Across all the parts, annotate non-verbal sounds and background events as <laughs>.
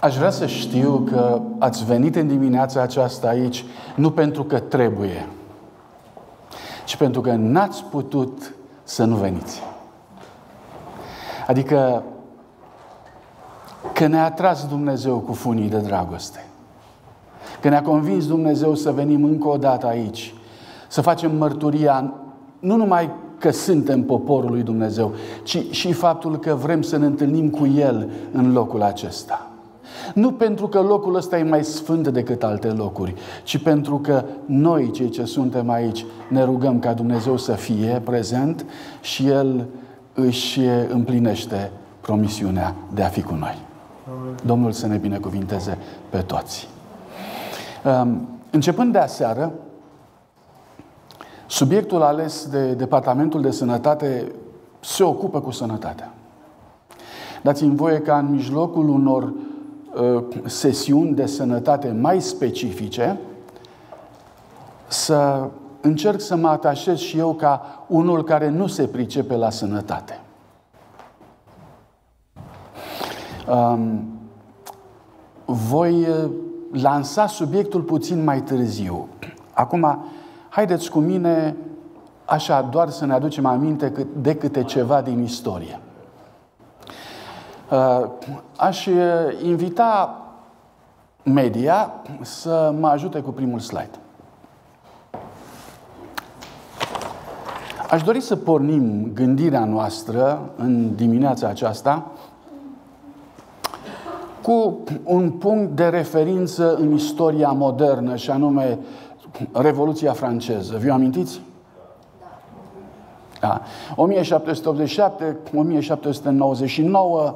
Aș vrea să știu că ați venit în dimineața aceasta aici nu pentru că trebuie, ci pentru că n-ați putut să nu veniți. Adică că ne-a atras Dumnezeu cu funii de dragoste. Că ne-a convins Dumnezeu să venim încă o dată aici, să facem mărturia nu numai că suntem poporul lui Dumnezeu, ci și faptul că vrem să ne întâlnim cu El în locul acesta. Nu pentru că locul ăsta e mai sfânt decât alte locuri, ci pentru că noi, cei ce suntem aici, ne rugăm ca Dumnezeu să fie prezent și El își împlinește promisiunea de a fi cu noi. Domnul să ne binecuvinteze pe toți. Um, începând de aseară, subiectul ales de Departamentul de Sănătate se ocupă cu sănătatea. Dați-mi voie ca în mijlocul unor uh, sesiuni de sănătate mai specifice să încerc să mă atașez și eu ca unul care nu se pricepe la sănătate. Um, voi uh, lansa subiectul puțin mai târziu. Acum, haideți cu mine așa doar să ne aducem aminte de câte ceva din istorie. Uh, aș uh, invita media să mă ajute cu primul slide. Aș dori să pornim gândirea noastră în dimineața aceasta cu un punct de referință în istoria modernă, și anume Revoluția franceză. Vi-o amintiți? Da. 1787, 1799,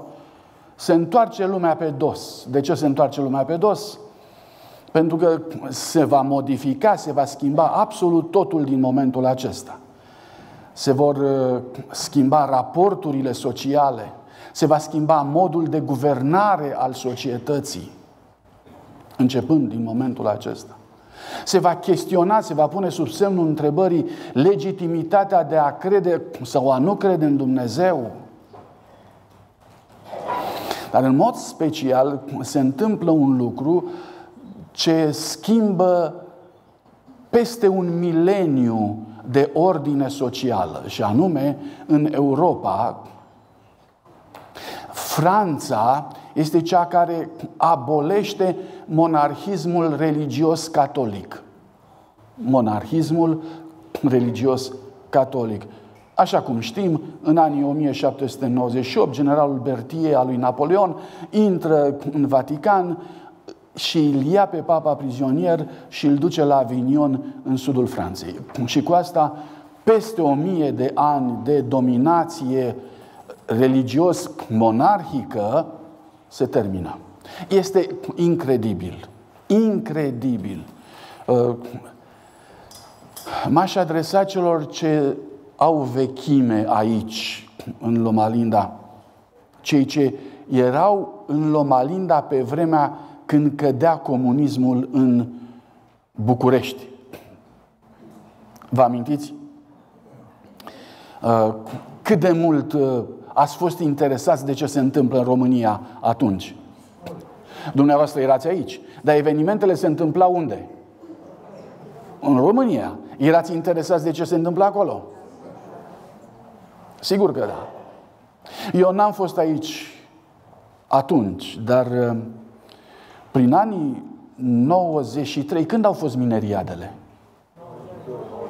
se întoarce lumea pe dos. De ce se întoarce lumea pe dos? Pentru că se va modifica, se va schimba absolut totul din momentul acesta. Se vor uh, schimba raporturile sociale, se va schimba modul de guvernare al societății, începând din momentul acesta. Se va chestiona, se va pune sub semnul întrebării legitimitatea de a crede sau a nu crede în Dumnezeu. Dar în mod special se întâmplă un lucru ce schimbă peste un mileniu de ordine socială, și anume în Europa, Franța este cea care abolește monarhismul religios catolic. Monarhismul religios catolic. Așa cum știm, în anii 1798, generalul Bertie al lui Napoleon intră în Vatican și îl ia pe papa prizonier și îl duce la Avignon în sudul Franței. Și cu asta, peste o mie de ani de dominație religios-monarhică se termină. Este incredibil. Incredibil. Uh, m-aș adresa celor ce au vechime aici, în Lomalinda, cei ce erau în Lomalinda pe vremea când cădea comunismul în București. Vă amintiți? Uh, cât de mult uh, ați fost interesați de ce se întâmplă în România atunci. Dumneavoastră erați aici, dar evenimentele se întâmplau unde? În România. Erați interesați de ce se întâmplă acolo? Sigur că da. Eu n-am fost aici atunci, dar uh, prin anii 93, când au fost mineriadele?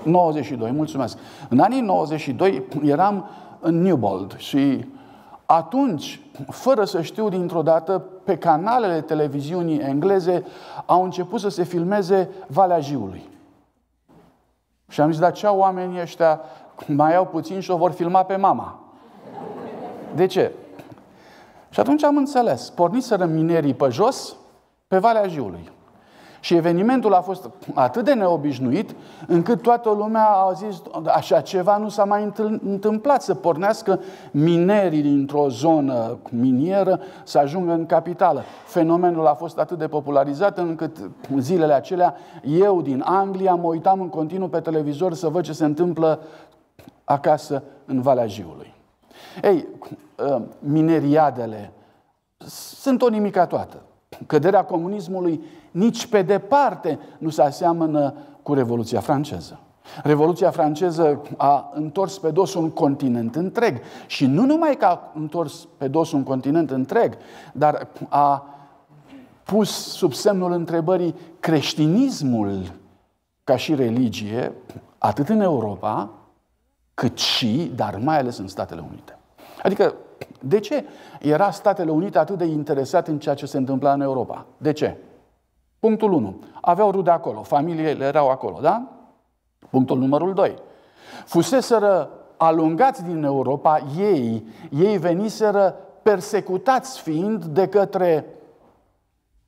92, mulțumesc. În anii 92 eram în Newbold și atunci, fără să știu dintr-o dată, pe canalele televiziunii engleze au început să se filmeze Valea Jiului. Și am zis, dar ce au oamenii ăștia, mai au puțin și o vor filma pe mama. De ce? Și atunci am înțeles. Porniseră minerii pe jos, pe Valea Jiului. Și evenimentul a fost atât de neobișnuit încât toată lumea a zis așa ceva nu s-a mai întâmplat să pornească minerii dintr-o zonă minieră să ajungă în capitală. Fenomenul a fost atât de popularizat încât zilele acelea eu din Anglia mă uitam în continuu pe televizor să văd ce se întâmplă acasă în Valea Jiului. Ei, ă, mineriadele sunt o nimica toată. căderea comunismului nici pe departe nu se aseamănă cu Revoluția franceză. Revoluția franceză a întors pe dos un continent întreg. Și nu numai că a întors pe dos un continent întreg, dar a pus sub semnul întrebării creștinismul ca și religie, atât în Europa, cât și, dar mai ales în Statele Unite. Adică, de ce era Statele Unite atât de interesat în ceea ce se întâmpla în Europa? De ce? Punctul 1. Aveau rude acolo, familiile erau acolo, da? Punctul numărul 2. Fuseseră alungați din Europa, ei, ei veniseră persecutați fiind de către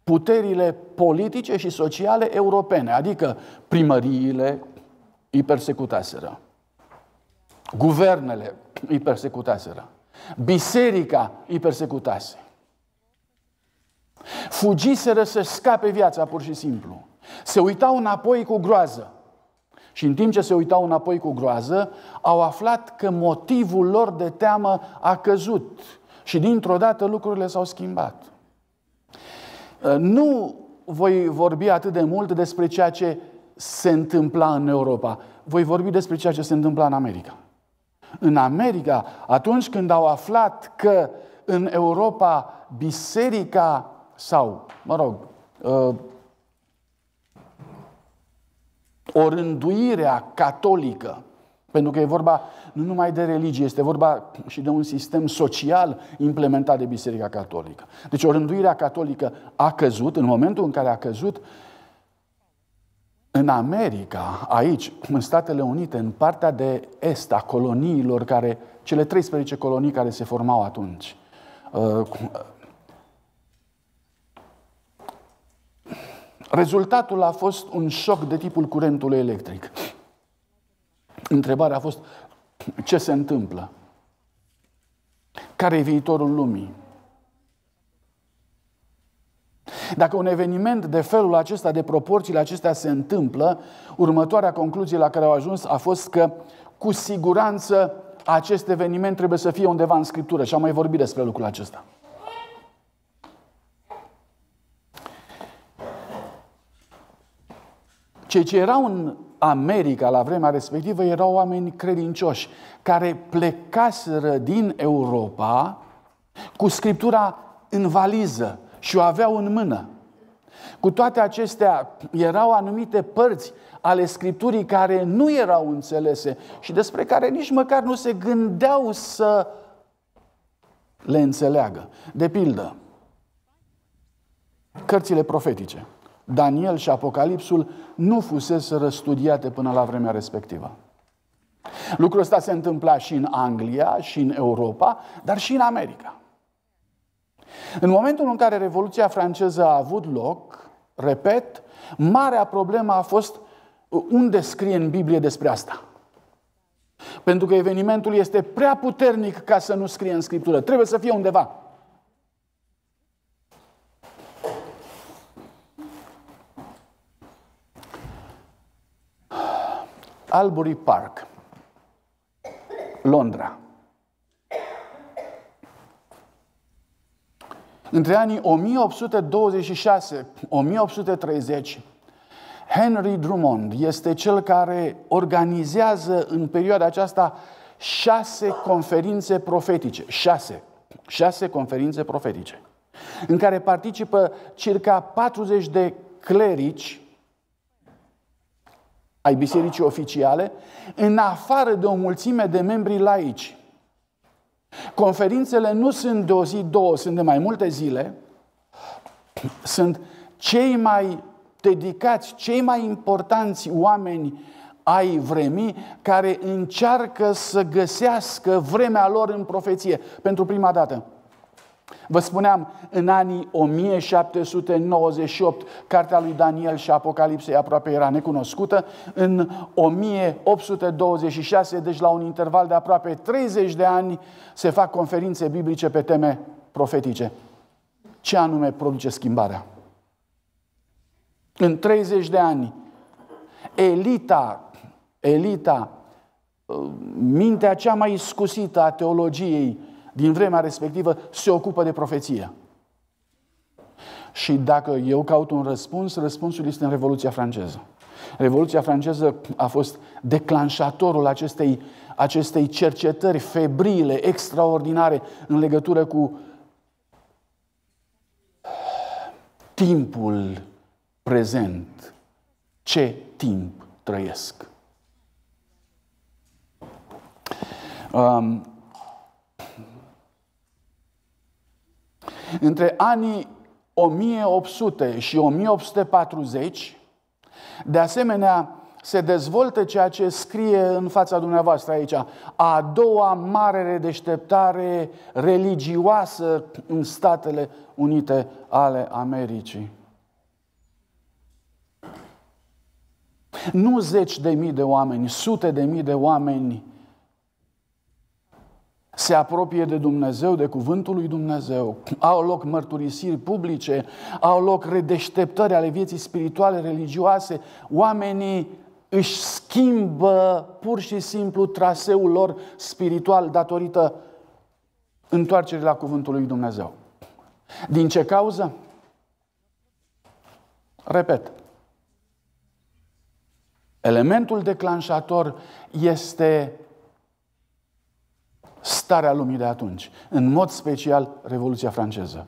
puterile politice și sociale europene, adică primăriile îi persecutaseră, guvernele îi persecutaseră, biserica îi persecutase. Fugiseră să scape viața, pur și simplu. Se uitau înapoi cu groază. Și în timp ce se uitau înapoi cu groază, au aflat că motivul lor de teamă a căzut. Și dintr-o dată lucrurile s-au schimbat. Uh, nu voi vorbi atât de mult despre ceea ce se întâmpla în Europa. Voi vorbi despre ceea ce se întâmpla în America. În America, atunci când au aflat că în Europa biserica sau, mă rog, uh, o rânduire catolică pentru că e vorba nu numai de religie, este vorba și de un sistem social implementat de Biserica Catolică. Deci o rânduire catolică a căzut, în momentul în care a căzut, în America, aici, în Statele Unite, în partea de est a coloniilor, care, cele 13 colonii care se formau atunci, uh, rezultatul a fost un șoc de tipul curentului electric. Întrebarea a fost ce se întâmplă? Care e viitorul lumii? Dacă un eveniment de felul acesta, de proporțiile acestea se întâmplă, următoarea concluzie la care au ajuns a fost că cu siguranță acest eveniment trebuie să fie undeva în Scriptură și am mai vorbit despre lucrul acesta. Cei ce erau în America la vremea respectivă erau oameni credincioși care plecaseră din Europa cu scriptura în valiză și o aveau în mână. Cu toate acestea, erau anumite părți ale Scripturii care nu erau înțelese și despre care nici măcar nu se gândeau să le înțeleagă. De pildă, cărțile profetice. Daniel și Apocalipsul nu fusese studiate până la vremea respectivă. Lucrul ăsta se întâmpla și în Anglia, și în Europa, dar și în America. În momentul în care Revoluția franceză a avut loc, repet, marea problemă a fost unde scrie în Biblie despre asta. Pentru că evenimentul este prea puternic ca să nu scrie în Scriptură. Trebuie să fie undeva. Albury Park, Londra. Între anii 1826-1830, Henry Drummond este cel care organizează în perioada aceasta șase conferințe profetice. Șase. Șase conferințe profetice. În care participă circa 40 de clerici ai bisericii oficiale, în afară de o mulțime de membri laici. Conferințele nu sunt de o zi, două, sunt de mai multe zile. Sunt cei mai dedicați, cei mai importanți oameni ai vremii care încearcă să găsească vremea lor în profeție pentru prima dată. Vă spuneam, în anii 1798, cartea lui Daniel și Apocalipsei aproape era necunoscută. În 1826, deci la un interval de aproape 30 de ani, se fac conferințe biblice pe teme profetice. Ce anume produce schimbarea? În 30 de ani, elita, elita, mintea cea mai scusită a teologiei, din vremea respectivă se ocupă de profeție. Și dacă eu caut un răspuns, răspunsul este în Revoluția franceză. Revoluția franceză a fost declanșatorul acestei, acestei cercetări febrile, extraordinare în legătură cu timpul prezent. Ce timp trăiesc? Um, între anii 1800 și 1840, de asemenea, se dezvoltă ceea ce scrie în fața dumneavoastră aici, a doua mare redeșteptare religioasă în Statele Unite ale Americii. Nu zeci de mii de oameni, sute de mii de oameni se apropie de Dumnezeu, de cuvântul lui Dumnezeu, au loc mărturisiri publice, au loc redeșteptări ale vieții spirituale, religioase, oamenii își schimbă pur și simplu traseul lor spiritual datorită întoarcerii la cuvântul lui Dumnezeu. Din ce cauză? Repet, elementul declanșator este starea lumii de atunci. În mod special, Revoluția franceză.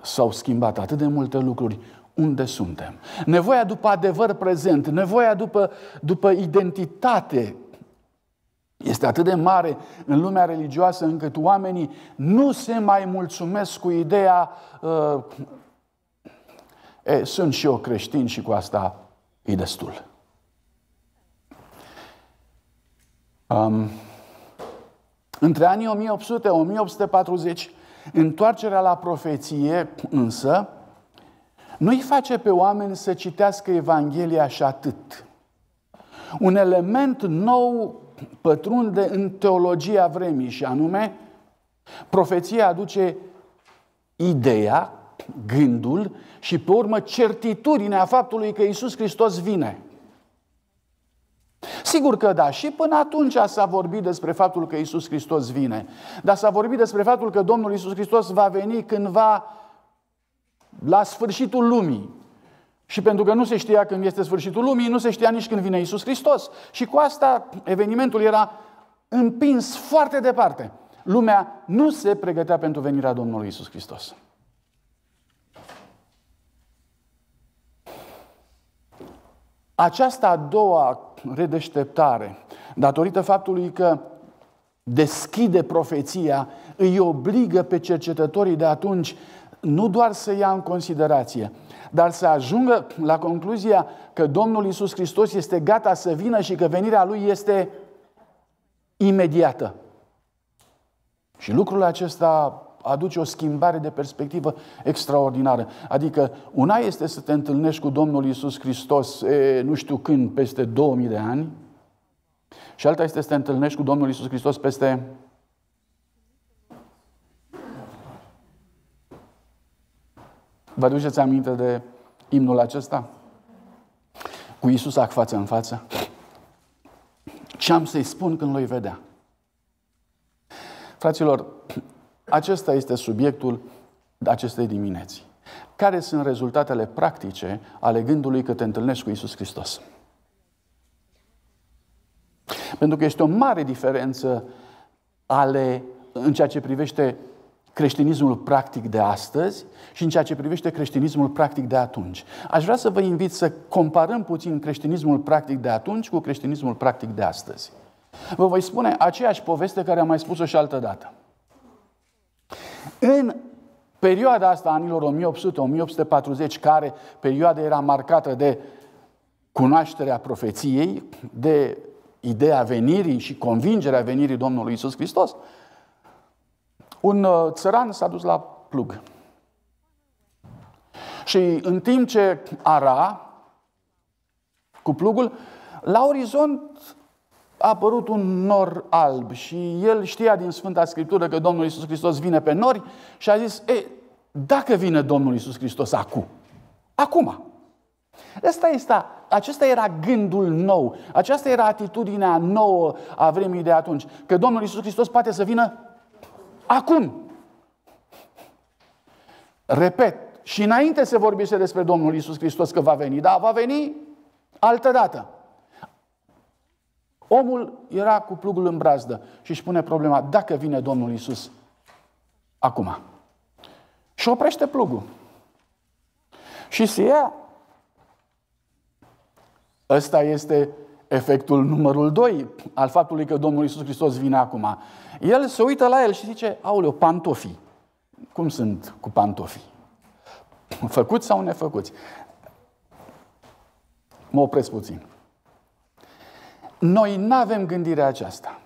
S-au schimbat atât de multe lucruri unde suntem. Nevoia după adevăr prezent, nevoia după, după identitate este atât de mare în lumea religioasă încât oamenii nu se mai mulțumesc cu ideea uh, e, sunt și eu creștin și cu asta e destul. Um, între anii 1800-1840, întoarcerea la profeție însă nu-i face pe oameni să citească Evanghelia și atât. Un element nou pătrunde în teologia vremii și anume profeția aduce ideea, gândul și pe urmă certitudinea faptului că Isus Hristos vine. Sigur că da, și până atunci s-a vorbit despre faptul că Isus Hristos vine. Dar s-a vorbit despre faptul că Domnul Isus Hristos va veni cândva la sfârșitul lumii. Și pentru că nu se știa când este sfârșitul lumii, nu se știa nici când vine Isus Hristos. Și cu asta evenimentul era împins foarte departe. Lumea nu se pregătea pentru venirea Domnului Isus Hristos. Aceasta a doua redeșteptare, datorită faptului că deschide profeția, îi obligă pe cercetătorii de atunci nu doar să ia în considerație, dar să ajungă la concluzia că Domnul Isus Hristos este gata să vină și că venirea Lui este imediată. Și lucrul acesta aduce o schimbare de perspectivă extraordinară. Adică una este să te întâlnești cu Domnul Isus Hristos e, nu știu când, peste 2000 de ani, și alta este să te întâlnești cu Domnul Isus Hristos peste Vă aduceți aminte de imnul acesta? Cu Isus ac față în față? Ce am să-i spun când l-i vedea? Fraților, acesta este subiectul acestei dimineți. Care sunt rezultatele practice ale gândului că te întâlnești cu Isus Hristos? Pentru că este o mare diferență ale, în ceea ce privește creștinismul practic de astăzi și în ceea ce privește creștinismul practic de atunci. Aș vrea să vă invit să comparăm puțin creștinismul practic de atunci cu creștinismul practic de astăzi. Vă voi spune aceeași poveste care am mai spus-o și altă dată. În perioada asta, anilor 1800-1840, care perioada era marcată de cunoașterea profeției, de ideea venirii și convingerea venirii Domnului Isus Hristos, un uh, țăran s-a dus la plug. Și în timp ce ara cu plugul, la orizont a apărut un nor alb și el știa din Sfânta Scriptură că Domnul Isus Hristos vine pe nori și a zis, e, dacă vine Domnul Isus Hristos acum, acum, Asta este, acesta era gândul nou, aceasta era atitudinea nouă a vremii de atunci, că Domnul Isus Hristos poate să vină acum. Repet, Și înainte se vorbește despre Domnul Isus Hristos că va veni, dar va veni altă dată. Omul era cu plugul în brazdă și își pune problema, dacă vine Domnul Isus acum. Și oprește plugul. Și se ia. Ăsta este efectul numărul 2 al faptului că Domnul Isus Hristos vine acum. El se uită la el și zice, aoleu, pantofii. Cum sunt cu pantofii? Făcuți sau nefăcuți? Mă opresc puțin. Noi nu avem gândirea aceasta.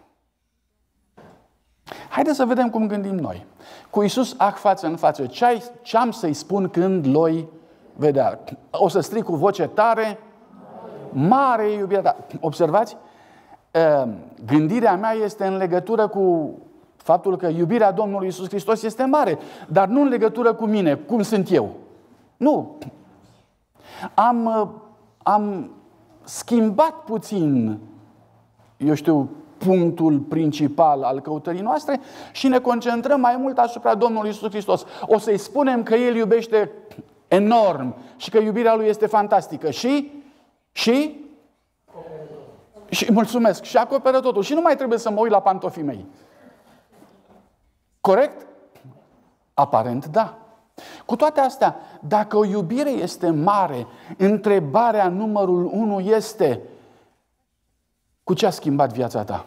Haideți să vedem cum gândim noi. Cu Isus ac față în față. Ce am să-i spun când l vedea? O să strig cu voce tare? Mare iubirea ta. Observați? Ehm, gândirea mea este în legătură cu faptul că iubirea Domnului Isus Hristos este mare, dar nu în legătură cu mine, cum sunt eu. Nu. Am, am schimbat puțin eu știu, punctul principal al căutării noastre și ne concentrăm mai mult asupra Domnului Isus Hristos. O să-i spunem că El iubește enorm și că iubirea Lui este fantastică. Și? Și? Și mulțumesc. Și acoperă totul. Și nu mai trebuie să mă uit la pantofii mei. Corect? Aparent da. Cu toate astea, dacă o iubire este mare, întrebarea numărul unu este cu ce a schimbat viața ta?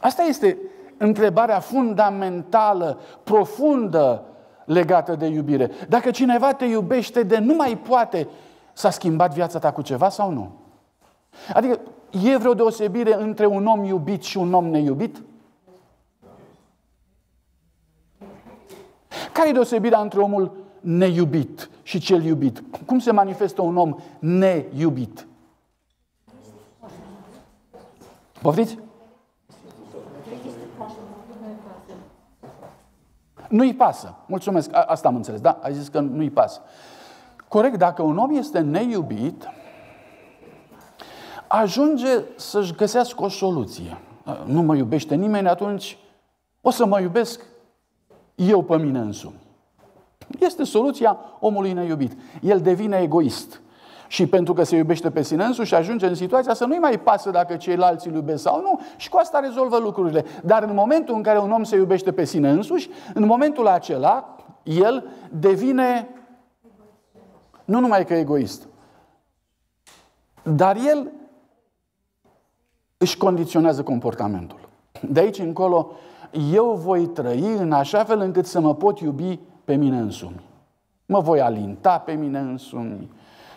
Asta este întrebarea fundamentală, profundă legată de iubire. Dacă cineva te iubește de nu mai poate, s-a schimbat viața ta cu ceva sau nu? Adică e vreo deosebire între un om iubit și un om neiubit? Care e deosebirea între omul neiubit și cel iubit? Cum se manifestă un om neiubit? Poftiți? Nu-i pasă. Mulțumesc. Asta am înțeles, da? Ai zis că nu-i pasă. Corect, dacă un om este neiubit, ajunge să-și găsească o soluție. Nu mă iubește nimeni, atunci o să mă iubesc eu pe mine însumi. Este soluția omului neiubit. El devine egoist. Și pentru că se iubește pe sine însuși, ajunge în situația să nu-i mai pasă dacă ceilalți îl iubesc sau nu și cu asta rezolvă lucrurile. Dar în momentul în care un om se iubește pe sine însuși, în momentul acela, el devine nu numai că egoist, dar el își condiționează comportamentul. De aici încolo, eu voi trăi în așa fel încât să mă pot iubi pe mine însumi. Mă voi alinta pe mine însumi,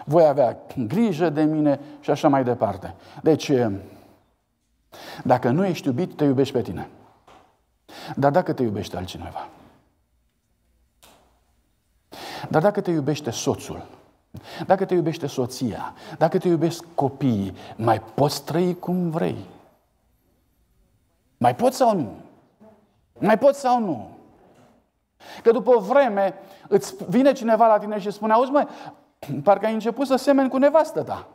voi avea grijă de mine și așa mai departe. Deci, dacă nu ești iubit, te iubești pe tine. Dar dacă te iubește altcineva, dar dacă te iubește soțul, dacă te iubește soția, dacă te iubesc copiii, mai poți trăi cum vrei. Mai poți sau nu? Mai poți sau nu? Că după o vreme îți vine cineva la tine și spune, auzi mă, Parcă ai început să semeni cu nevastă ta.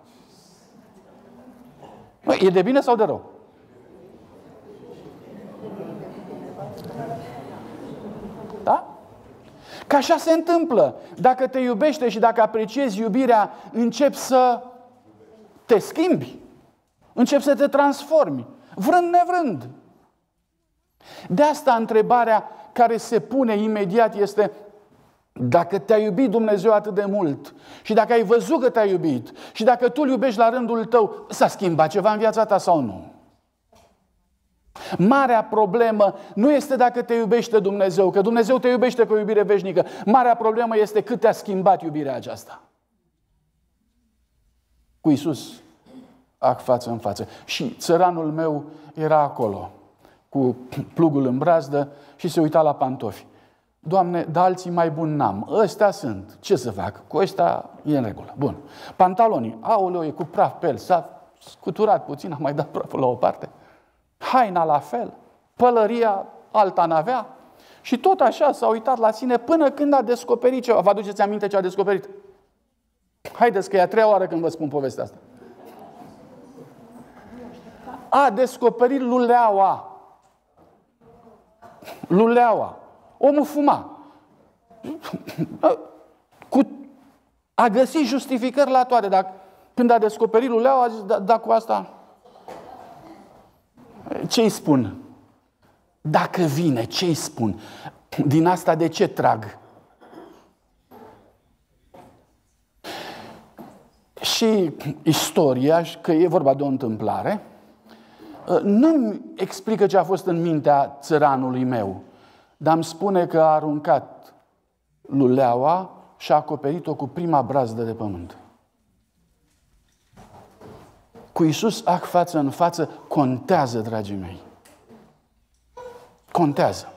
Bă, e de bine sau de rău? Da? Că așa se întâmplă. Dacă te iubește și dacă apreciezi iubirea, începi să te schimbi. Începi să te transformi. Vrând nevrând. De asta întrebarea care se pune imediat este dacă te-a iubit Dumnezeu atât de mult și dacă ai văzut că te-a iubit și dacă tu îl iubești la rândul tău, s-a schimbat ceva în viața ta sau nu? Marea problemă nu este dacă te iubește Dumnezeu, că Dumnezeu te iubește cu o iubire veșnică. Marea problemă este cât te-a schimbat iubirea aceasta. Cu Isus, ac față în față. Și țăranul meu era acolo, cu plugul în brazdă și se uita la pantofi. Doamne, dar alții mai buni n-am. Ăstea sunt. Ce să fac? Cu ăștia e în regulă. Bun. Pantalonii. Aoleu, e cu praf pe el. S-a scuturat puțin, am mai dat praful la o parte. Haina la fel. Pălăria alta n-avea. Și tot așa s-a uitat la sine până când a descoperit ceva. Vă aduceți aminte ce a descoperit? Haideți că e a treia oară când vă spun povestea asta. A descoperit luleaua. Luleaua. Omul fuma. cu, a găsit justificări la toate. Dar când a descoperit luleaua, a zis, da, da cu asta, ce îi spun? Dacă vine, ce îi spun? Din asta de ce trag? Și istoria, că e vorba de o întâmplare, nu explică ce a fost în mintea țăranului meu, dar îmi spune că a aruncat luleaua și a acoperit-o cu prima brazdă de pământ. Cu Isus ac față în față contează, dragii mei. Contează.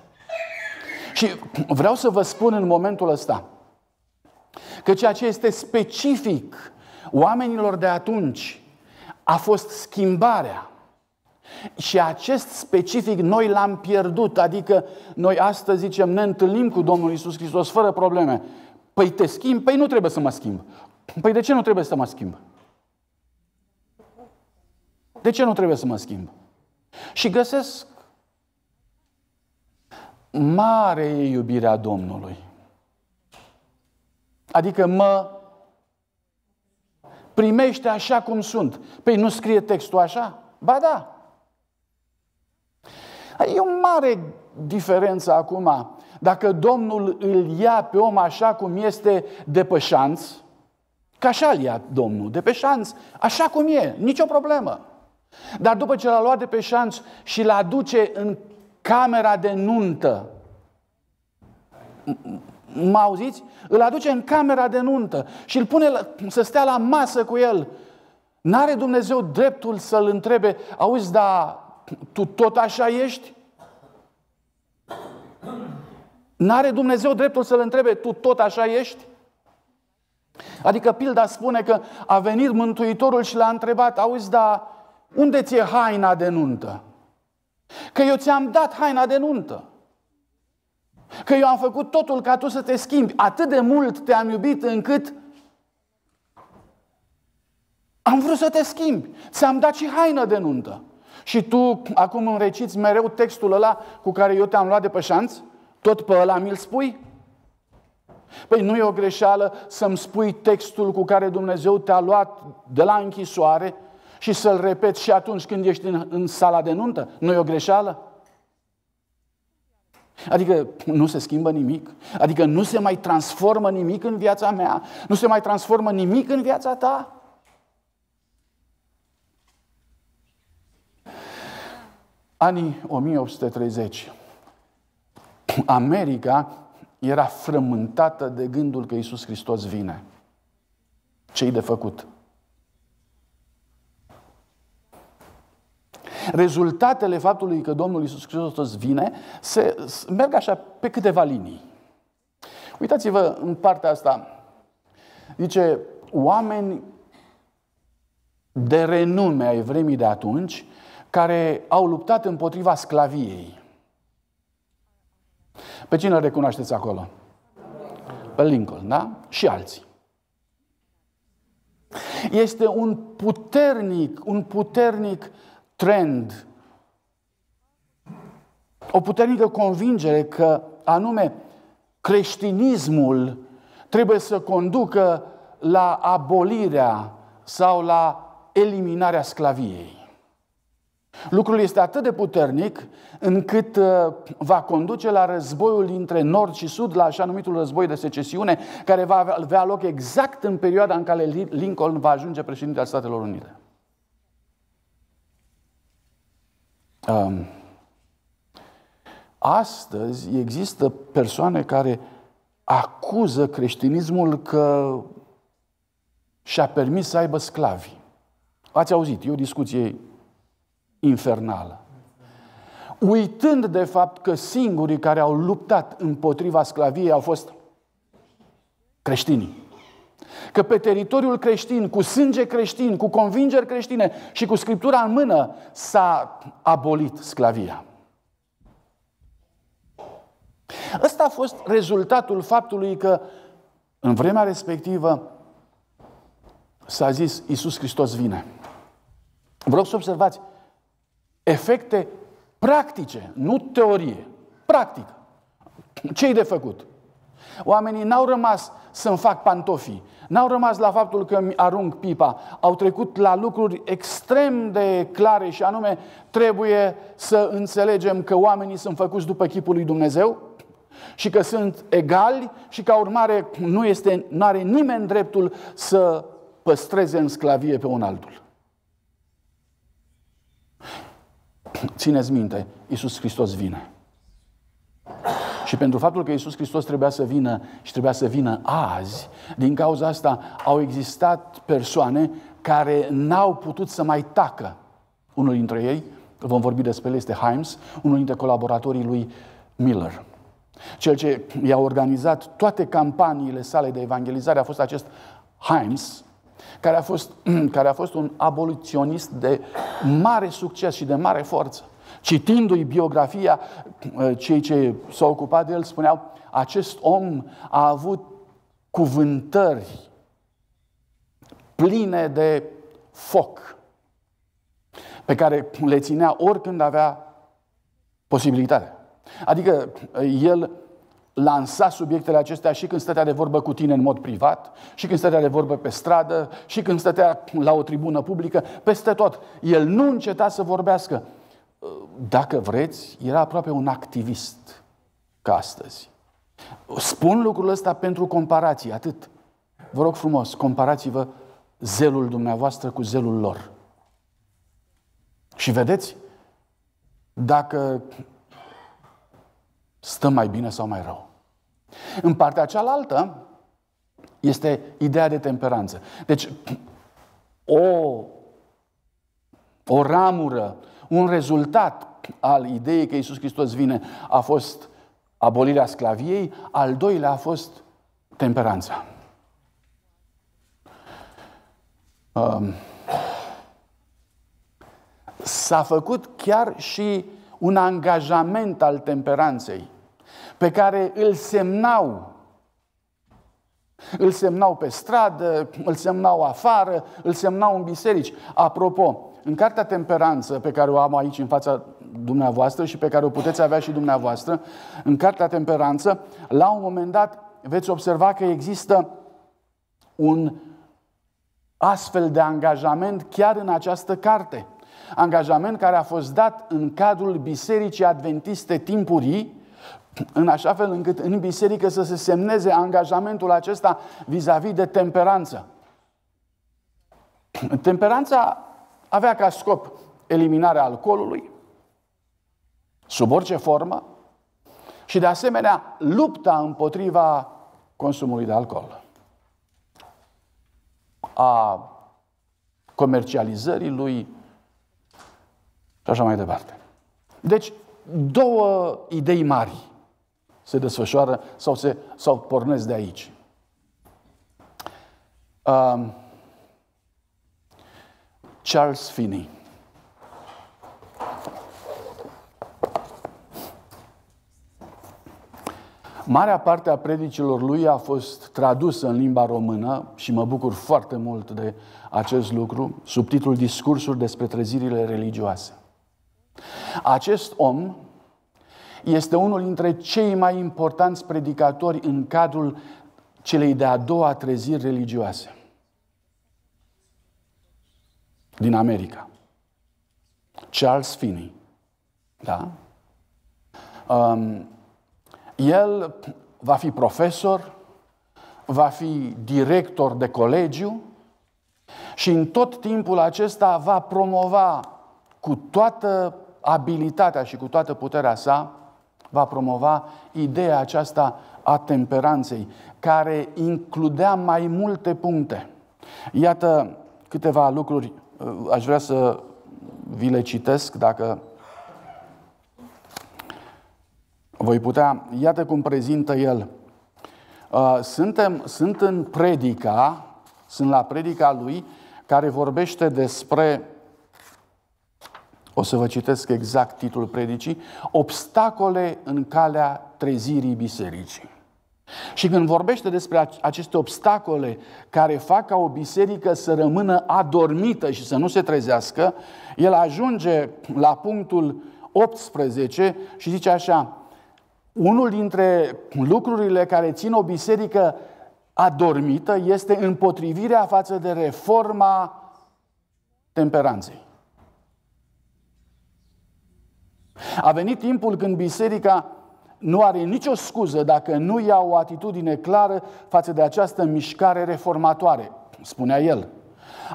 Și vreau să vă spun în momentul ăsta că ceea ce este specific oamenilor de atunci a fost schimbarea. Și acest specific noi l-am pierdut, adică noi astăzi zicem ne întâlnim cu Domnul Isus Hristos fără probleme. Păi te schimb? Păi nu trebuie să mă schimb. Păi de ce nu trebuie să mă schimb? De ce nu trebuie să mă schimb? Și găsesc mare e iubirea Domnului. Adică mă primește așa cum sunt. Păi nu scrie textul așa? Ba da. E o mare diferență acum. Dacă Domnul îl ia pe om așa cum este de pe șanț, că așa îl ia Domnul, de pe șanț, așa cum e, nicio problemă. Dar după ce l-a luat de pe șanț și l-a duce în camera de nuntă, mă auziți? Îl aduce în camera de nuntă și îl pune la, să stea la masă cu el. N-are Dumnezeu dreptul să-l întrebe, auzi, dar tu tot așa ești? N-are Dumnezeu dreptul să-l întrebe, tu tot așa ești? Adică pilda spune că a venit Mântuitorul și l-a întrebat, auzi, dar unde ți-e haina de nuntă? Că eu ți-am dat haina de nuntă. Că eu am făcut totul ca tu să te schimbi. Atât de mult te-am iubit încât am vrut să te schimbi. Ți-am dat și haină de nuntă. Și tu acum îmi reciți mereu textul ăla cu care eu te-am luat de pe șanț? Tot pe ăla mi-l spui? Păi nu e o greșeală să-mi spui textul cu care Dumnezeu te-a luat de la închisoare și să-l repeți și atunci când ești în, în sala de nuntă? Nu e o greșeală? Adică nu se schimbă nimic? Adică nu se mai transformă nimic în viața mea? Nu se mai transformă nimic în viața ta? Anii 1830. <laughs> America era frământată de gândul că Isus Hristos vine. Ce-i de făcut? Rezultatele faptului că Domnul Iisus Hristos vine se, merg așa pe câteva linii. Uitați-vă în partea asta. Zice, oameni de renume ai vremii de atunci care au luptat împotriva sclaviei. Pe cine îl recunoașteți acolo? Pe Lincoln, da? Și alții. Este un puternic, un puternic trend, o puternică convingere că anume creștinismul trebuie să conducă la abolirea sau la eliminarea sclaviei. Lucrul este atât de puternic încât uh, va conduce la războiul dintre nord și sud, la așa numitul război de secesiune, care va avea loc exact în perioada în care Lincoln va ajunge președinte al Statelor Unite. Um, astăzi există persoane care acuză creștinismul că și-a permis să aibă sclavi. Ați auzit, e o discuție infernală. Uitând de fapt că singurii care au luptat împotriva sclaviei au fost creștinii. Că pe teritoriul creștin, cu sânge creștin, cu convingeri creștine și cu scriptura în mână s-a abolit sclavia. Ăsta a fost rezultatul faptului că în vremea respectivă s-a zis Iisus Hristos vine. Vreau să observați efecte practice, nu teorie, practică. Ce-i de făcut? Oamenii n-au rămas să-mi fac pantofii, n-au rămas la faptul că mi arunc pipa, au trecut la lucruri extrem de clare și anume trebuie să înțelegem că oamenii sunt făcuți după chipul lui Dumnezeu și că sunt egali și ca urmare nu este, are nimeni dreptul să păstreze în sclavie pe un altul. Țineți minte, Iisus Hristos vine. Și pentru faptul că Iisus Hristos trebuia să vină și trebuia să vină azi, din cauza asta au existat persoane care n-au putut să mai tacă. Unul dintre ei, vom vorbi despre el, este Himes, unul dintre colaboratorii lui Miller. Cel ce i-a organizat toate campaniile sale de evangelizare a fost acest Himes, care a fost, <clears throat> care a fost un aboliționist de mare succes și de mare forță. Citindu-i biografia, <clears throat> uh, cei ce s-au ocupat de el spuneau, acest om a avut cuvântări pline de foc, pe care le ținea oricând avea posibilitatea. Adică uh, el lansa subiectele acestea și când stătea de vorbă cu tine în mod privat, și când stătea de vorbă pe stradă, și când stătea la o tribună publică, peste tot. El nu înceta să vorbească. Dacă vreți, era aproape un activist ca astăzi. Spun lucrul ăsta pentru comparație, atât. Vă rog frumos, comparați-vă zelul dumneavoastră cu zelul lor. Și vedeți, dacă stă mai bine sau mai rău. În partea cealaltă este ideea de temperanță. Deci, o, o ramură, un rezultat al ideii că Iisus Hristos vine a fost abolirea sclaviei, al doilea a fost temperanța. Um, s-a făcut chiar și un angajament al temperanței pe care îl semnau. Îl semnau pe stradă, îl semnau afară, îl semnau în biserici. Apropo, în cartea Temperanță, pe care o am aici în fața dumneavoastră și pe care o puteți avea și dumneavoastră, în cartea Temperanță, la un moment dat veți observa că există un astfel de angajament chiar în această carte. Angajament care a fost dat în cadrul Bisericii Adventiste Timpurii, în așa fel încât în biserică să se semneze angajamentul acesta vis-a-vis de temperanță. Temperanța avea ca scop eliminarea alcoolului, sub orice formă, și de asemenea lupta împotriva consumului de alcool. A comercializării lui și așa mai departe. Deci, două idei mari se desfășoară sau, se, sau pornesc de aici. Um, Charles Finney. Marea parte a predicilor lui a fost tradusă în limba română și mă bucur foarte mult de acest lucru, sub titlul Discursuri despre trezirile religioase. Acest om este unul dintre cei mai importanți predicatori în cadrul celei de-a doua treziri religioase din America. Charles Finney. Da? Um, el va fi profesor, va fi director de colegiu și în tot timpul acesta va promova cu toată abilitatea și cu toată puterea sa va promova ideea aceasta a temperanței, care includea mai multe puncte. Iată câteva lucruri, aș vrea să vi le citesc dacă voi putea. Iată cum prezintă el. Uh, suntem, sunt în predica, sunt la predica lui, care vorbește despre o să vă citesc exact titlul predicii, obstacole în calea trezirii bisericii. Și când vorbește despre aceste obstacole care fac ca o biserică să rămână adormită și să nu se trezească, el ajunge la punctul 18 și zice așa, unul dintre lucrurile care țin o biserică adormită este împotrivirea față de reforma temperanței. A venit timpul când biserica nu are nicio scuză dacă nu ia o atitudine clară față de această mișcare reformatoare, spunea el.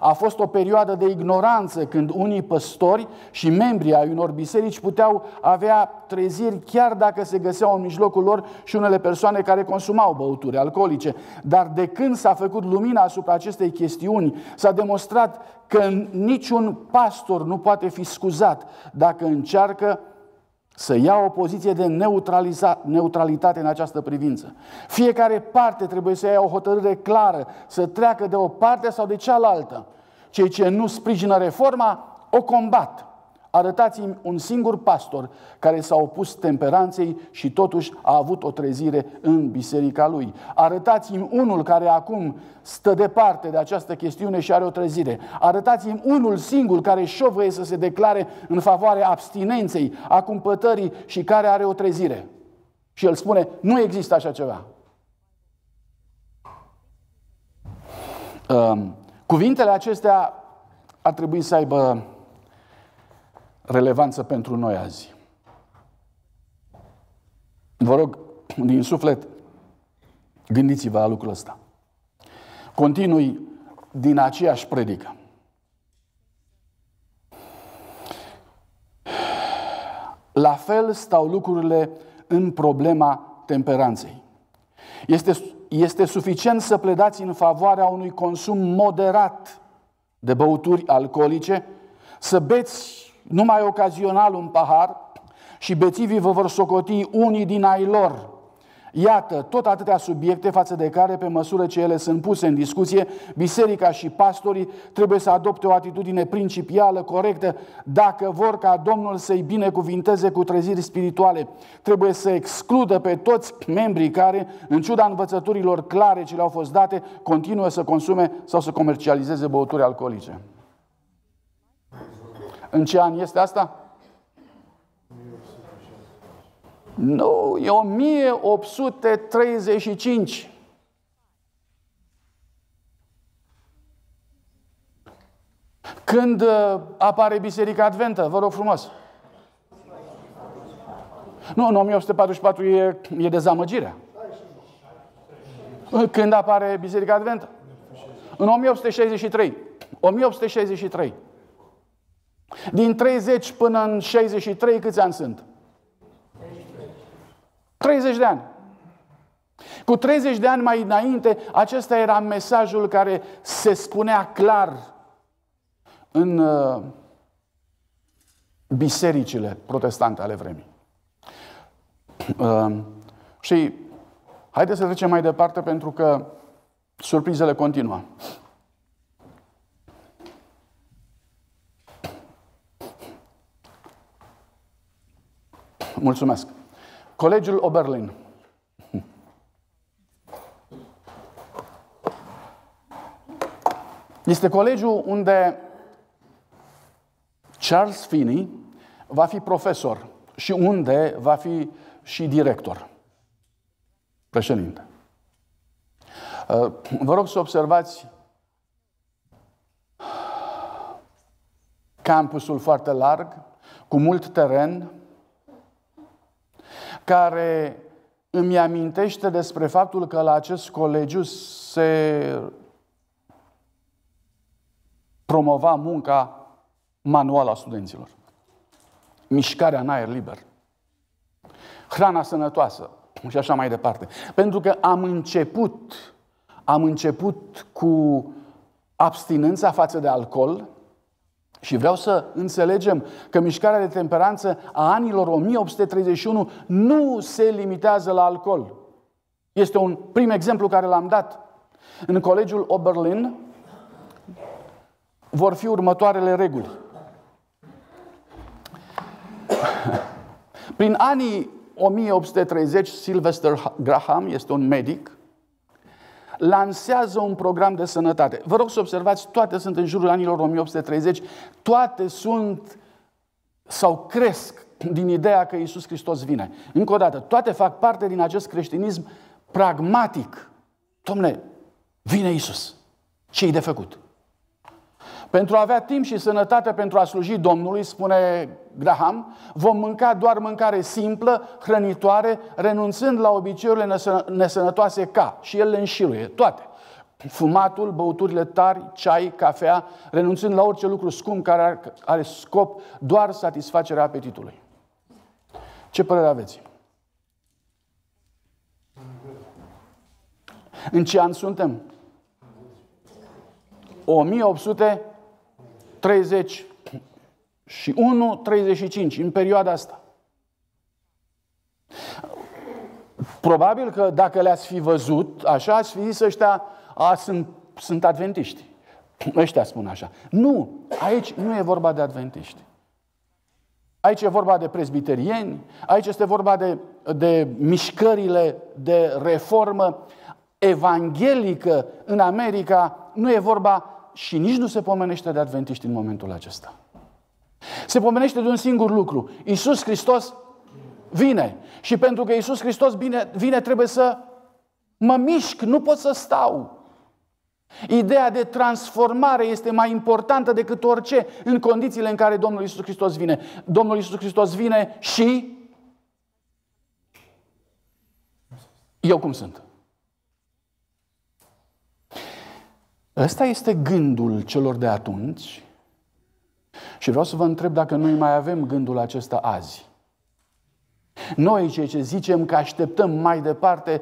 A fost o perioadă de ignoranță când unii păstori și membrii ai unor biserici puteau avea treziri chiar dacă se găseau în mijlocul lor și unele persoane care consumau băuturi alcoolice. Dar de când s-a făcut lumina asupra acestei chestiuni, s-a demonstrat că niciun pastor nu poate fi scuzat dacă încearcă să ia o poziție de neutralitate în această privință. Fiecare parte trebuie să ia o hotărâre clară, să treacă de o parte sau de cealaltă. Cei ce nu sprijină reforma, o combat. Arătați-mi un singur pastor care s-a opus temperanței și totuși a avut o trezire în biserica lui. Arătați-mi unul care acum stă departe de această chestiune și are o trezire. Arătați-mi unul singur care șovăie să se declare în favoarea abstinenței, a cumpătării și care are o trezire. Și el spune, nu există așa ceva. Um, cuvintele acestea ar trebui să aibă relevanță pentru noi azi. Vă rog, din suflet, gândiți-vă la lucrul ăsta. Continui din aceeași predică. La fel stau lucrurile în problema temperanței. Este, este suficient să pledați în favoarea unui consum moderat de băuturi alcoolice, să beți numai ocazional un pahar și bețivii vă vor socoti unii din ai lor. Iată, tot atâtea subiecte față de care, pe măsură ce ele sunt puse în discuție, biserica și pastorii trebuie să adopte o atitudine principială, corectă, dacă vor ca Domnul să-i binecuvinteze cu treziri spirituale. Trebuie să excludă pe toți membrii care, în ciuda învățăturilor clare ce le-au fost date, continuă să consume sau să comercializeze băuturi alcoolice. În ce an este asta? Nu, e 1835. Când uh, apare Biserica Adventă, vă rog frumos. Nu, în 1844 e, e dezamăgirea. Când apare Biserica Adventă? În 1863. 1863. Din 30 până în 63, câți ani sunt? 30 de ani. Cu 30 de ani mai înainte, acesta era mesajul care se spunea clar în uh, bisericile protestante ale vremii. Uh, și haideți să trecem mai departe pentru că surprizele continuă. Mulțumesc. Colegiul Oberlin. Este colegiul unde Charles Finney va fi profesor și unde va fi și director, președinte. Uh, vă rog să observați campusul foarte larg, cu mult teren, care îmi amintește despre faptul că la acest colegiu se promova munca manuală a studenților. Mișcarea în aer liber. Hrana sănătoasă și așa mai departe. Pentru că am început, am început cu abstinența față de alcool, și vreau să înțelegem că mișcarea de temperanță a anilor 1831 nu se limitează la alcool. Este un prim exemplu care l-am dat. În colegiul Oberlin vor fi următoarele reguli. Prin anii 1830, Sylvester Graham este un medic lansează un program de sănătate. Vă rog să observați, toate sunt în jurul anilor 1830, toate sunt sau cresc din ideea că Isus Hristos vine. Încă o dată, toate fac parte din acest creștinism pragmatic. Domne, vine Isus. ce e de făcut? Pentru a avea timp și sănătate pentru a sluji Domnului, spune Graham, vom mânca doar mâncare simplă, hrănitoare, renunțând la obiceiurile nesănătoase ca, și el le înșiruie, toate. Fumatul, băuturile tari, ceai, cafea, renunțând la orice lucru scump care are scop doar satisfacerea apetitului. Ce părere aveți? În ce an suntem? 1831, 35, în perioada asta. Probabil că dacă le-ați fi văzut, așa ați fi zis ăștia, a, sunt, sunt adventiști. Ăștia spun așa. Nu, aici nu e vorba de adventiști. Aici e vorba de prezbiterieni, aici este vorba de, de mișcările de reformă evanghelică în America. Nu e vorba și nici nu se pomenește de adventiști în momentul acesta. Se pomenește de un singur lucru. Iisus Hristos vine. Și pentru că Iisus Hristos vine, vine trebuie să mă mișc, nu pot să stau. Ideea de transformare este mai importantă decât orice în condițiile în care Domnul Isus Hristos vine. Domnul Isus Hristos vine și eu cum sunt. Ăsta este gândul celor de atunci și vreau să vă întreb dacă noi mai avem gândul acesta azi. Noi cei ce zicem că așteptăm mai departe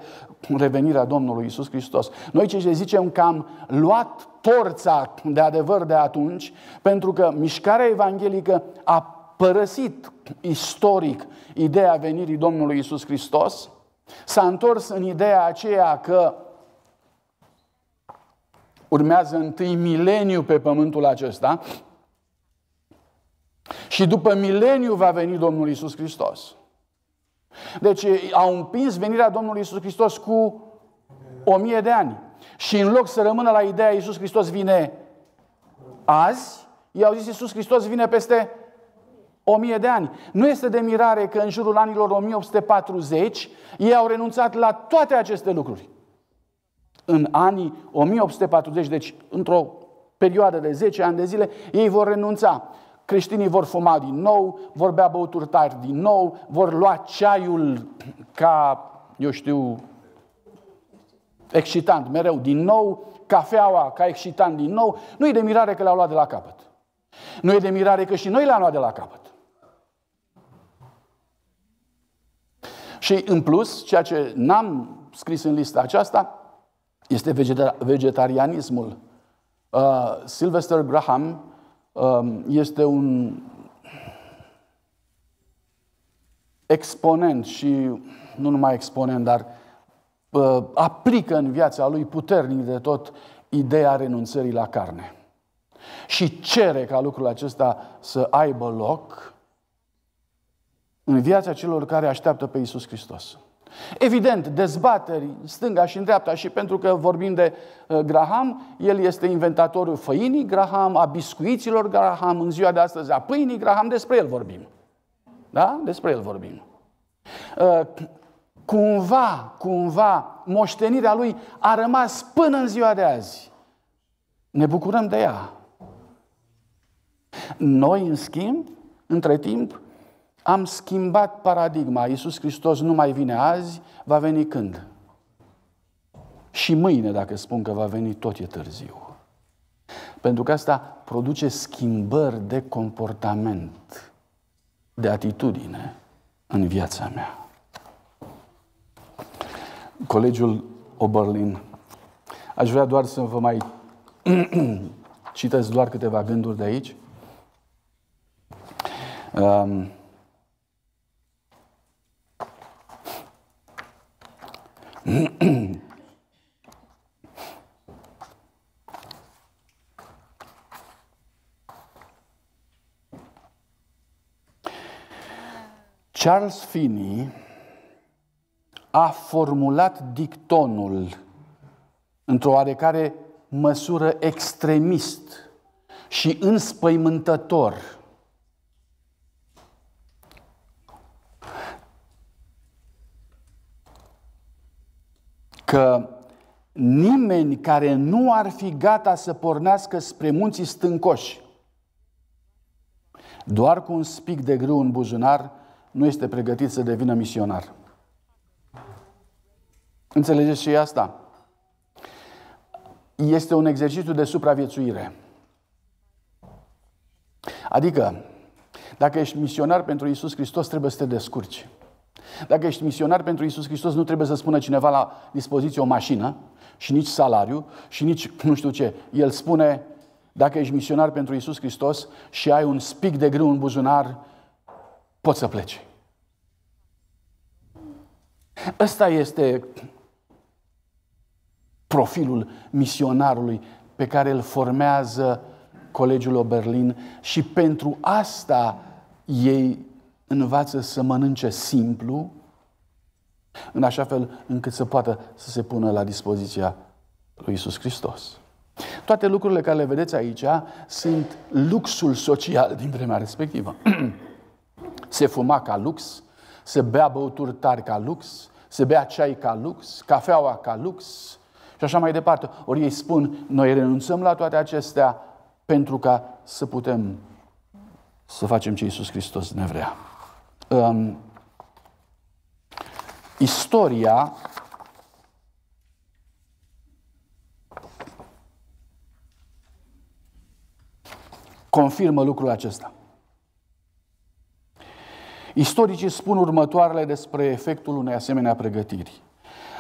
revenirea Domnului Isus Hristos. Noi cei ce zicem că am luat torța de adevăr de atunci, pentru că mișcarea evanghelică a părăsit istoric ideea venirii Domnului Isus Hristos, s-a întors în ideea aceea că urmează întâi mileniu pe pământul acesta și după mileniu va veni Domnul Isus Hristos. Deci au împins venirea Domnului Isus Hristos cu o mie de ani. Și în loc să rămână la ideea Isus Hristos vine azi, ei au zis Isus Hristos vine peste o mie de ani. Nu este de mirare că în jurul anilor 1840 ei au renunțat la toate aceste lucruri. În anii 1840, deci într-o perioadă de 10 ani de zile, ei vor renunța creștinii vor fuma din nou, vor bea băuturi tari din nou, vor lua ceaiul ca, eu știu, excitant mereu din nou, cafeaua ca excitant din nou. Nu e de mirare că le-au luat de la capăt. Nu e de mirare că și noi le-am luat de la capăt. Și în plus, ceea ce n-am scris în lista aceasta, este vegetarianismul. Uh, Sylvester Graham Um, este un exponent și nu numai exponent, dar uh, aplică în viața lui puternic de tot ideea renunțării la carne. Și cere ca lucrul acesta să aibă loc în viața celor care așteaptă pe Isus Hristos. Evident, dezbateri stânga și în dreapta și pentru că vorbim de uh, Graham, el este inventatorul făinii Graham, a biscuiților Graham, în ziua de astăzi a pâinii Graham, despre el vorbim. Da? Despre el vorbim. Uh, cumva, cumva, moștenirea lui a rămas până în ziua de azi. Ne bucurăm de ea. Noi, în schimb, între timp, am schimbat paradigma. Iisus Hristos nu mai vine azi, va veni când? Și mâine, dacă spun că va veni, tot e târziu. Pentru că asta produce schimbări de comportament, de atitudine în viața mea. Colegiul Oberlin, aș vrea doar să vă mai <clears throat> citesc doar câteva gânduri de aici. Um, <coughs> Charles Finney a formulat dictonul într-o oarecare măsură extremist și înspăimântător. Că nimeni care nu ar fi gata să pornească spre munții stâncoși, doar cu un spic de grâu în buzunar, nu este pregătit să devină misionar. Înțelegeți și asta? Este un exercițiu de supraviețuire. Adică, dacă ești misionar pentru Isus Hristos, trebuie să te descurci. Dacă ești misionar pentru Isus Hristos, nu trebuie să spună cineva la dispoziție o mașină și nici salariu și nici nu știu ce. El spune, dacă ești misionar pentru Isus Hristos și ai un spic de grâu în buzunar, poți să pleci. Ăsta este profilul misionarului pe care îl formează Colegiul Oberlin și pentru asta ei învață să mănânce simplu, în așa fel încât să poată să se pună la dispoziția lui Isus Hristos. Toate lucrurile care le vedeți aici sunt luxul social din vremea respectivă. <clears throat> se fuma ca lux, se bea băuturi tari ca lux, se bea ceai ca lux, cafeaua ca lux și așa mai departe. Ori ei spun, noi renunțăm la toate acestea pentru ca să putem să facem ce Iisus Hristos ne vrea. Um, istoria confirmă lucrul acesta. Istoricii spun următoarele despre efectul unei asemenea pregătiri.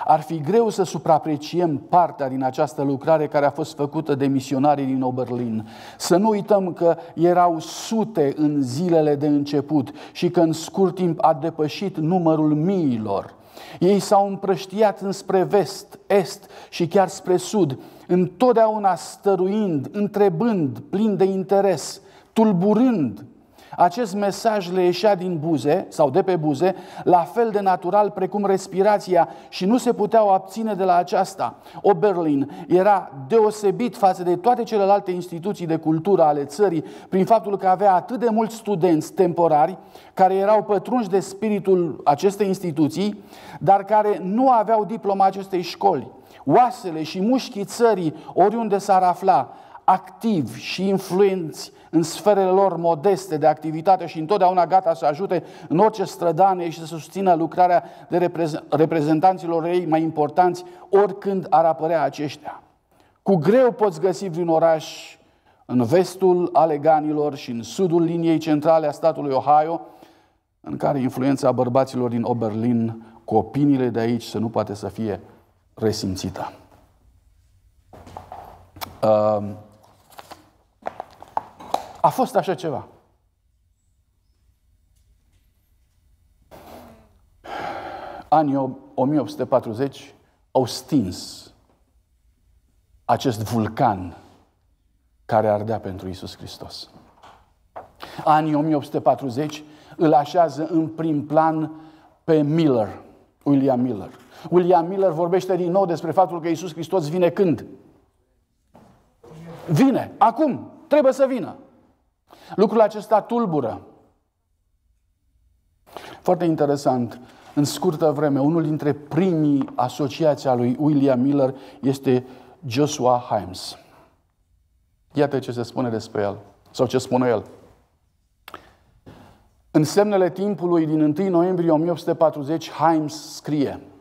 Ar fi greu să suprapreciem partea din această lucrare care a fost făcută de misionarii din Oberlin. Să nu uităm că erau sute în zilele de început și că în scurt timp a depășit numărul miilor. Ei s-au împrăștiat înspre vest, est și chiar spre sud, întotdeauna stăruind, întrebând, plin de interes, tulburând, acest mesaj le ieșea din buze sau de pe buze, la fel de natural precum respirația și nu se puteau abține de la aceasta. Oberlin era deosebit față de toate celelalte instituții de cultură ale țării prin faptul că avea atât de mulți studenți temporari care erau pătrunși de spiritul acestei instituții, dar care nu aveau diploma acestei școli. Oasele și mușchii țării, oriunde s-ar afla, activi și influenți în sferele lor modeste de activitate și întotdeauna gata să ajute în orice strădanie și să susțină lucrarea de reprezentanților ei mai importanți oricând ar apărea aceștia. Cu greu poți găsi vreun oraș în vestul Aleganilor și în sudul liniei centrale a statului Ohio, în care influența bărbaților din Oberlin cu opiniile de aici să nu poate să fie resimțită. Uh, a fost așa ceva. Anii 1840 au stins acest vulcan care ardea pentru Isus Hristos. Anii 1840 îl așează în prim plan pe Miller, William Miller. William Miller vorbește din nou despre faptul că Isus Hristos vine când? Vine, acum, trebuie să vină. Lucrul acesta tulbură. Foarte interesant. În scurtă vreme, unul dintre primii asociații a lui William Miller este Joshua Himes. Iată ce se spune despre el, sau ce spune el. În semnele timpului din 1 noiembrie 1840, Himes scrie –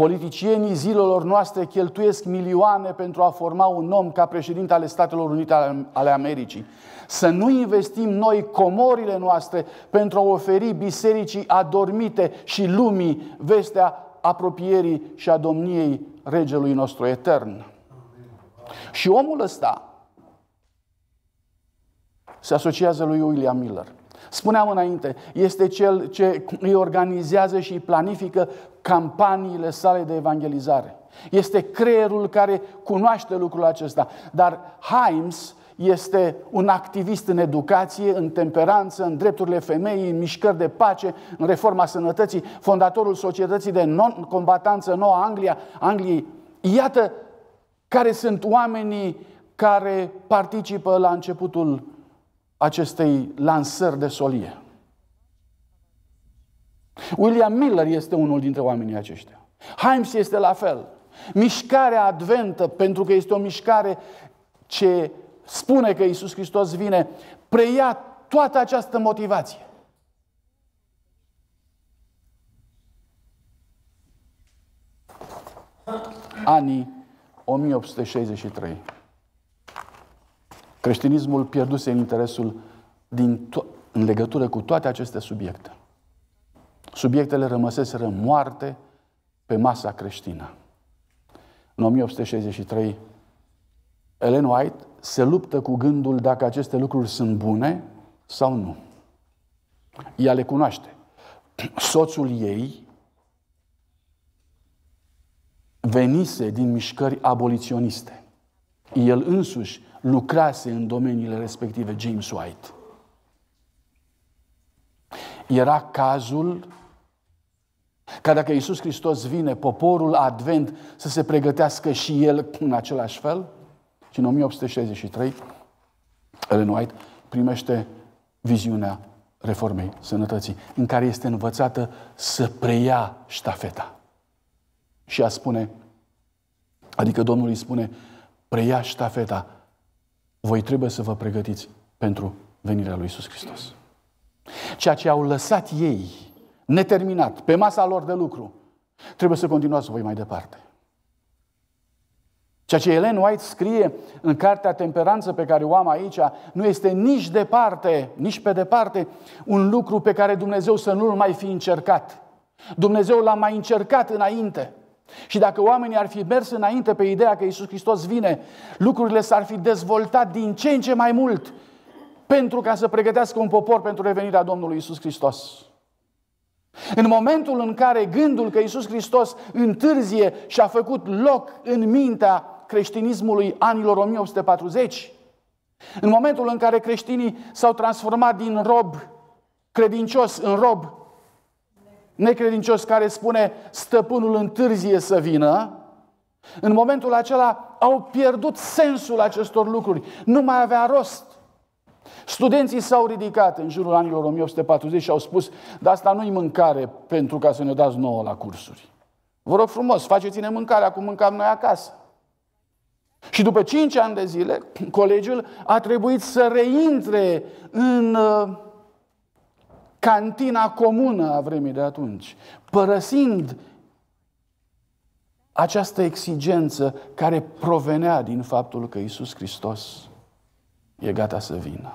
Politicienii zilelor noastre cheltuiesc milioane pentru a forma un om ca președinte ale Statelor Unite ale Americii. Să nu investim noi comorile noastre pentru a oferi bisericii adormite și lumii vestea apropierii și a domniei regelui nostru etern. Și omul ăsta se asociază lui William Miller. Spuneam înainte, este cel ce îi organizează și îi planifică campaniile sale de evangelizare. Este creierul care cunoaște lucrul acesta. Dar Himes este un activist în educație, în temperanță, în drepturile femeii, în mișcări de pace, în reforma sănătății, fondatorul societății de non-combatanță Noua Anglia, Angliei. Iată care sunt oamenii care participă la începutul acestei lansări de solie. William Miller este unul dintre oamenii aceștia. Himes este la fel. Mișcarea adventă, pentru că este o mișcare ce spune că Isus Hristos vine, preia toată această motivație. Anii 1863. Creștinismul pierduse în interesul din to- în legătură cu toate aceste subiecte. Subiectele rămăseseră moarte pe masa creștină. În 1863, Ellen White se luptă cu gândul dacă aceste lucruri sunt bune sau nu. Ea le cunoaște. Soțul ei venise din mișcări aboliționiste. El însuși lucrase în domeniile respective, James White. Era cazul ca dacă Iisus Hristos vine, poporul advent să se pregătească și el în același fel? Și în 1863, Ellen White primește viziunea reformei sănătății, în care este învățată să preia ștafeta. Și a spune, adică Domnul îi spune, preia ștafeta, voi trebuie să vă pregătiți pentru venirea lui Iisus Hristos. Ceea ce au lăsat ei, neterminat, pe masa lor de lucru, trebuie să continuați voi mai departe. Ceea ce Ellen White scrie în cartea Temperanță pe care o am aici, nu este nici departe, nici pe departe, un lucru pe care Dumnezeu să nu-l mai fi încercat. Dumnezeu l-a mai încercat înainte. Și dacă oamenii ar fi mers înainte pe ideea că Isus Hristos vine, lucrurile s-ar fi dezvoltat din ce în ce mai mult pentru ca să pregătească un popor pentru revenirea Domnului Isus Hristos. În momentul în care gândul că Isus Hristos întârzie și a făcut loc în mintea creștinismului anilor 1840, în momentul în care creștinii s-au transformat din rob credincios în rob necredincios care spune stăpânul întârzie să vină, în momentul acela au pierdut sensul acestor lucruri. Nu mai avea rost. Studenții s-au ridicat în jurul anilor 1840 și au spus, dar asta nu-i mâncare pentru ca să ne dați nouă la cursuri. Vă rog frumos, faceți-ne mâncarea cum mâncam noi acasă. Și după 5 ani de zile, <clears throat> colegiul a trebuit să reintre în uh, cantina comună a vremii de atunci, părăsind această exigență care provenea din faptul că Isus Hristos e gata să vină.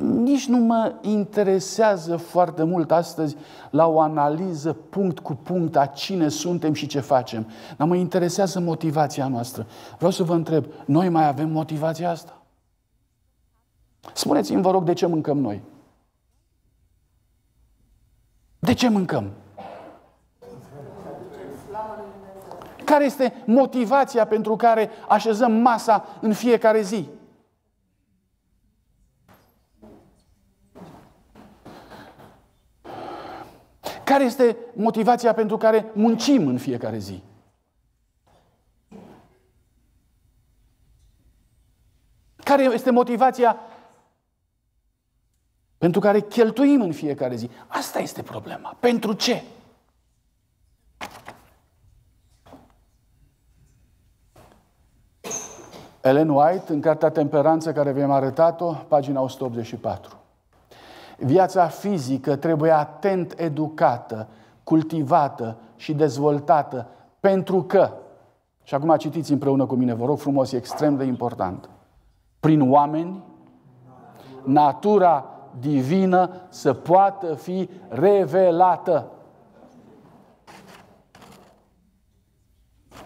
Nici nu mă interesează foarte mult astăzi la o analiză punct cu punct a cine suntem și ce facem, dar mă interesează motivația noastră. Vreau să vă întreb, noi mai avem motivația asta? Spuneți-mi, vă rog, de ce mâncăm noi? De ce mâncăm? Care este motivația pentru care așezăm masa în fiecare zi? Care este motivația pentru care muncim în fiecare zi? Care este motivația pentru care cheltuim în fiecare zi. Asta este problema. Pentru ce? Ellen White, în cartea Temperanță, care vi-am arătat-o, pagina 184. Viața fizică trebuie atent educată, cultivată și dezvoltată, pentru că, și acum citiți împreună cu mine, vă rog frumos, e extrem de important, prin oameni, natura divină să poată fi revelată.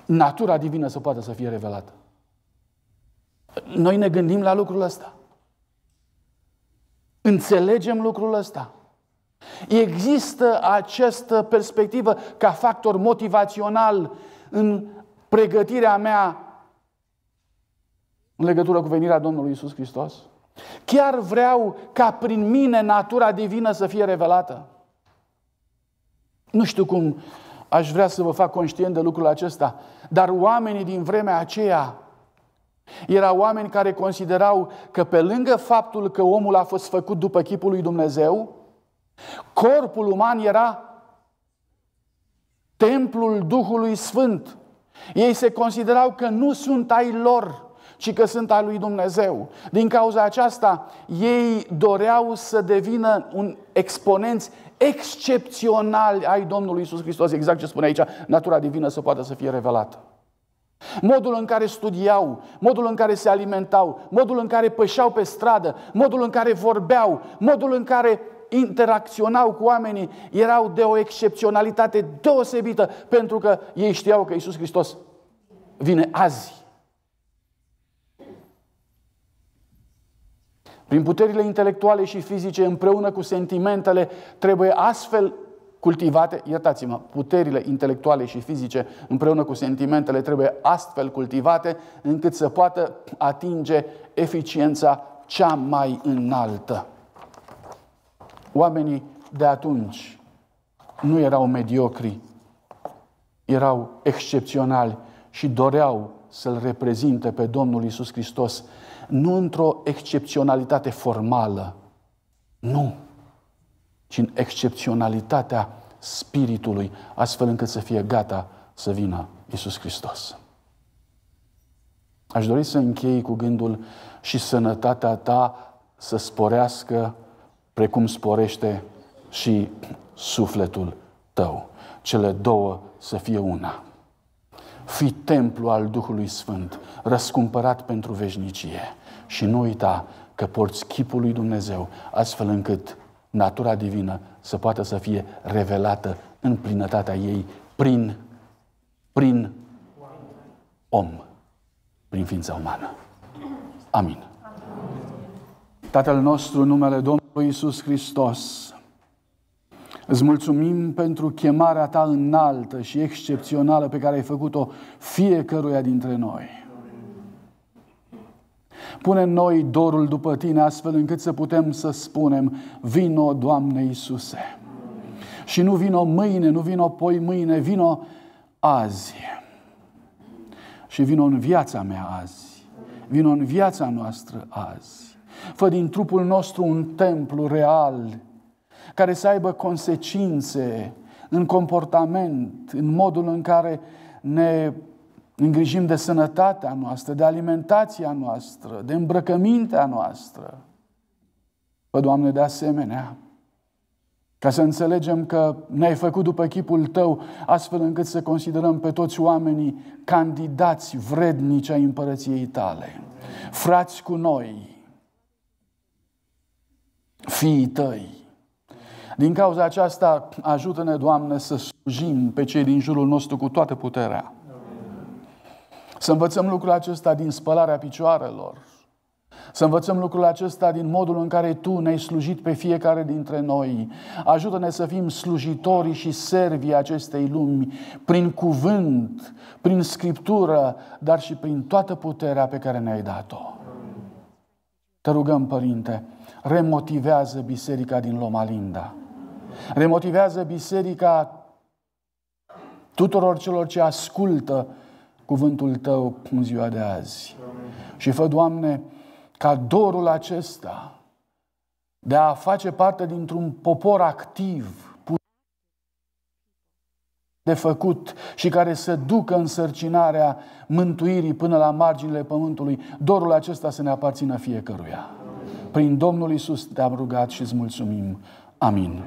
Natura divină să poată să fie revelată. Noi ne gândim la lucrul ăsta. Înțelegem lucrul ăsta. Există această perspectivă ca factor motivațional în pregătirea mea în legătură cu venirea Domnului Isus Hristos? Chiar vreau ca prin mine natura divină să fie revelată. Nu știu cum aș vrea să vă fac conștient de lucrul acesta, dar oamenii din vremea aceea erau oameni care considerau că pe lângă faptul că omul a fost făcut după chipul lui Dumnezeu, corpul uman era templul Duhului Sfânt. Ei se considerau că nu sunt ai lor, ci că sunt al lui Dumnezeu. Din cauza aceasta, ei doreau să devină un exponenți excepționali ai Domnului Isus Hristos, exact ce spune aici, natura divină să poată să fie revelată. Modul în care studiau, modul în care se alimentau, modul în care pășeau pe stradă, modul în care vorbeau, modul în care interacționau cu oamenii erau de o excepționalitate deosebită pentru că ei știau că Isus Hristos vine azi. Prin puterile intelectuale și fizice împreună cu sentimentele trebuie astfel cultivate, iertați-mă, puterile intelectuale și fizice împreună cu sentimentele trebuie astfel cultivate încât să poată atinge eficiența cea mai înaltă. Oamenii de atunci nu erau mediocri, erau excepționali și doreau să-L reprezinte pe Domnul Isus Hristos, nu într-o excepționalitate formală, nu, ci în excepționalitatea Spiritului, astfel încât să fie gata să vină Isus Hristos. Aș dori să închei cu gândul și sănătatea ta să sporească precum sporește și sufletul tău. Cele două să fie una. Fii templu al Duhului Sfânt, răscumpărat pentru veșnicie. Și nu uita că porți chipul lui Dumnezeu, astfel încât natura divină să poată să fie revelată în plinătatea ei prin, prin om, prin ființa umană. Amin. Tatăl nostru, numele Domnului Isus Hristos, îți mulțumim pentru chemarea ta înaltă și excepțională pe care ai făcut-o fiecăruia dintre noi. Pune în noi dorul după tine astfel încât să putem să spunem, vino, Doamne Iisuse. Și nu vino mâine, nu vino poi mâine, vino azi. Și vino în viața mea azi. Vino în viața noastră azi. Fă din trupul nostru un templu real, care să aibă consecințe în comportament, în modul în care ne îngrijim de sănătatea noastră, de alimentația noastră, de îmbrăcămintea noastră. Pă, Doamne, de asemenea, ca să înțelegem că ne-ai făcut după chipul Tău, astfel încât să considerăm pe toți oamenii candidați vrednici ai împărăției Tale. Frați cu noi, fiii Tăi. Din cauza aceasta, ajută-ne, Doamne, să slujim pe cei din jurul nostru cu toată puterea să învățăm lucrul acesta din spălarea picioarelor. Să învățăm lucrul acesta din modul în care Tu ne-ai slujit pe fiecare dintre noi. Ajută-ne să fim slujitorii și servii acestei lumi prin cuvânt, prin scriptură, dar și prin toată puterea pe care ne-ai dat-o. Te rugăm, Părinte, remotivează biserica din Loma Linda. Remotivează biserica tuturor celor ce ascultă cuvântul Tău în ziua de azi. Amin. Și fă, Doamne, ca dorul acesta de a face parte dintr-un popor activ, de făcut și care să ducă însărcinarea mântuirii până la marginile pământului, dorul acesta să ne aparțină fiecăruia. Prin Domnul Isus te-am rugat și îți mulțumim. Amin.